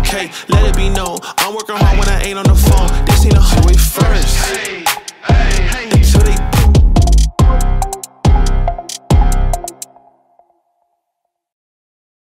okay, let it be known. I'm working hard when I ain't on the phone.